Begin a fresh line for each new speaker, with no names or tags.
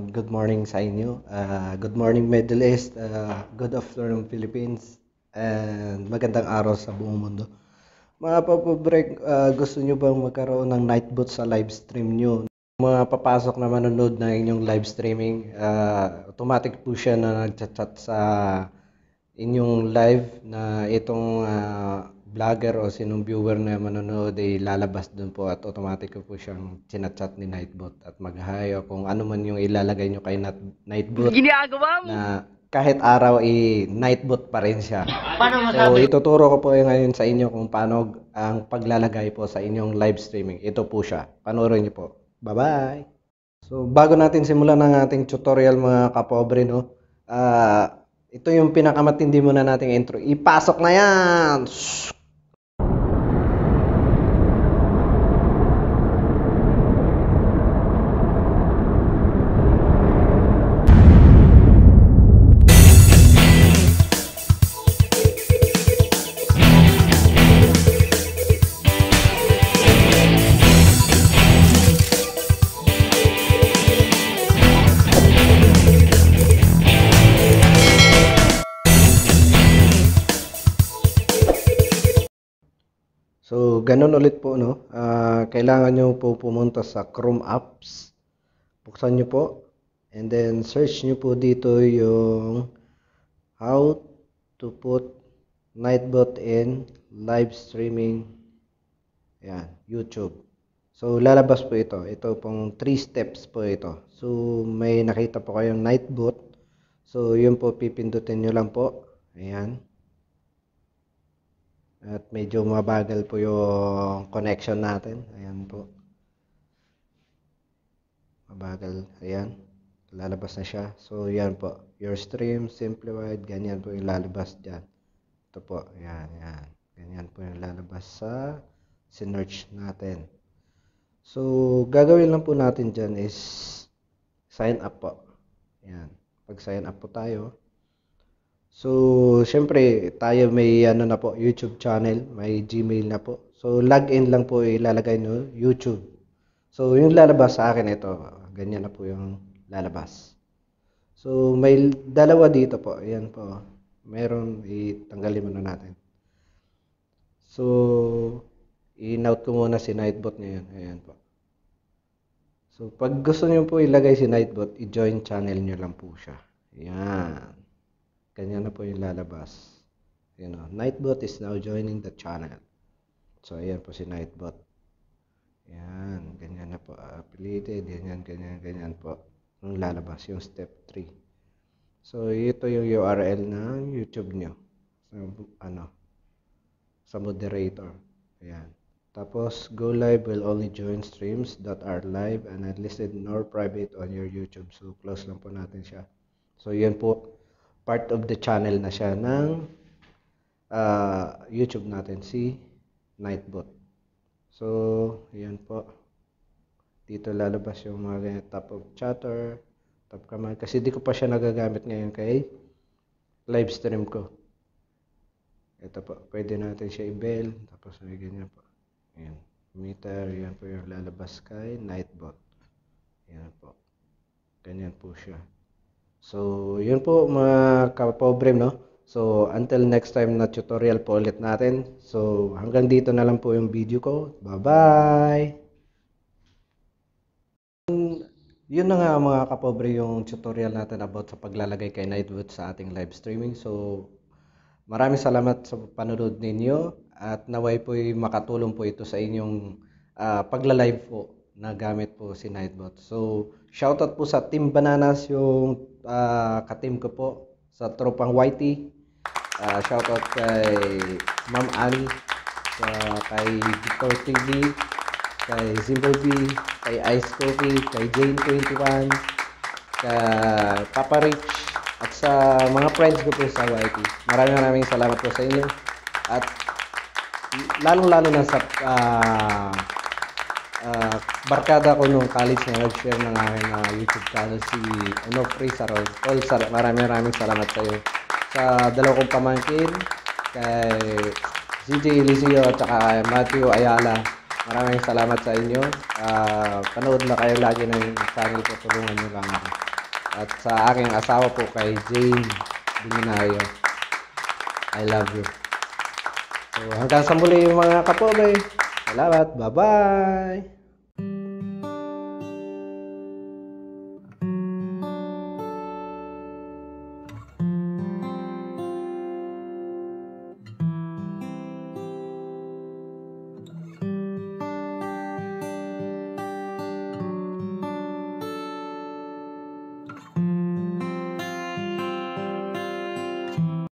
no? Good morning sa inyo. Ah, good morning Middle East. Ah, good afternoon Philippines. And magandang araw sa buong mundo. Mga kapobre, ah, gusto nyo bang magkaroon ng night boot sa live stream nyo? Mga papasok na manonood ng inyong live streaming, ah, automatic po siya na nagchat-chat sa inyong live na itong ah, vlogger o sinong viewer na manonood ay lalabas dun po at automatic po siyang chinachat ni Nightbot at mag-hi o kung ano man yung ilalagay nyo kay Nat- Nightbot
Ginagawa mo.
na kahit araw i Nightbot pa rin siya.
Paano
So ituturo ko po ngayon sa inyo kung paano ang paglalagay po sa inyong live streaming. Ito po siya. Panoorin niyo po. Bye-bye! So bago natin simulan ang ating tutorial mga kapobre no. Ah, ito yung pinakamatindi muna nating intro. Ipasok na yan! Ganun ulit po, no? Ah, kailangan nyo po pumunta sa Chrome Apps. Buksan nyo po. And then, search nyo po dito yung how to put Nightbot in live streaming. Yan, YouTube. So, lalabas po ito. Ito pong 3 steps po ito. So, may nakita po kayong Nightbot. So, yun po, pipindutin nyo lang po. Ayan. At medyo mabagal po yung connection natin. Ayan po. Mabagal. Ayan. Lalabas na siya. So, yan po. Your stream, simplified. Ganyan po yung lalabas dyan. Ito po. Ayan, ayan. Ganyan po yung lalabas sa sinearch natin. So, gagawin lang po natin dyan is sign up po. Ayan. Pag sign up po tayo, So, syempre, tayo may ano na po, YouTube channel, may Gmail na po. So, login lang po ilalagay nyo, YouTube. So, yung lalabas sa akin ito, ganyan na po yung lalabas. So, may dalawa dito po. Ayan po. Meron, itanggalin muna natin. So, in-out ko muna si Nightbot ngayon. Ayan po. So, pag gusto nyo po ilagay si Nightbot, i-join channel nyo lang po siya. Ayan. Ganyan na po yung lalabas. You know, Nightbot is now joining the channel. So, ayan po si Nightbot. Ayan, ganyan na po. Affiliated, ganyan, ganyan, ganyan po. Yung lalabas, yung step 3. So, ito yung URL ng YouTube nyo. So, ano, sa moderator. Ayan. Tapos, go live will only join streams that are live and unlisted nor private on your YouTube. So, close lang po natin siya. So, yan po part of the channel na siya ng uh, YouTube natin, si Nightbot. So, yan po. Dito lalabas yung mga ganyan, top of chatter, top command. Kasi di ko pa siya nagagamit ngayon kay live stream ko. Ito po, pwede natin siya i-bell. Tapos may ganyan po. Ayan. Meter, yan po yung lalabas kay Nightbot. Yan po. Ganyan po siya. So, yun po mga kapobre, no? So, until next time na tutorial po ulit natin. So, hanggang dito na lang po yung video ko. Bye-bye! Yun na nga mga kapobre yung tutorial natin about sa paglalagay kay Nightwood sa ating live streaming. So, maraming salamat sa panonood ninyo at naway po makatulong po ito sa inyong uh, pagla-live po na gamit po si Nightbot. So, shoutout po sa Team Bananas yung uh, ka-team ko po sa tropang Whitey. Uh, shoutout kay Ma'am Annie, sa kay Victor TV, kay Simple B, kay Ice Coffee, kay Jane21, kay Papa Rich, at sa mga friends ko po sa Whitey. Maraming maraming salamat po sa inyo. At lalong-lalo na sa uh, uh, barkada ko nung college na nag-share ng aking uh, YouTube channel si Onofre Sarol. Tol, sar maraming maraming salamat sa iyo. Sa dalawa kong pamangkin, kay CJ Eliseo at saka kay Matthew Ayala. Maraming salamat sa inyo. Ah, panood na kayo lagi ng channel ko. Tulungan niyo lang ako. At sa aking asawa po kay Jane Biminayo. I love you. So hanggang sa muli mga kapobre. Salamat. Bye-bye.